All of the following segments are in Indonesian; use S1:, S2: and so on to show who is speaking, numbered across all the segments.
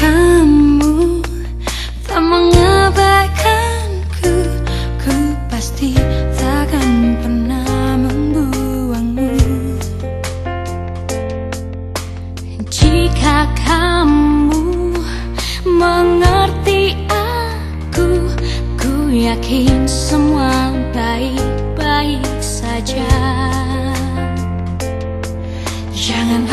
S1: Kamu tak mengabaikanku Ku pasti takkan pernah membuangmu. Jika kamu mengerti aku Ku yakin semua baik-baik saja. Jangan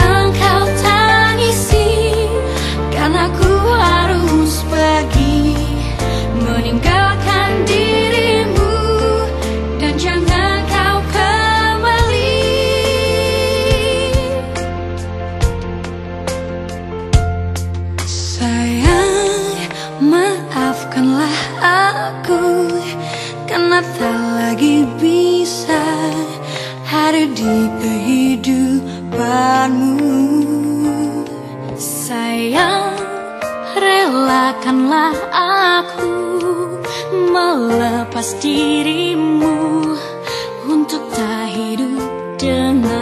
S1: tak lagi bisa hadir di kehidupanmu. Sayang, relakanlah aku melepas dirimu untuk tak hidup dengan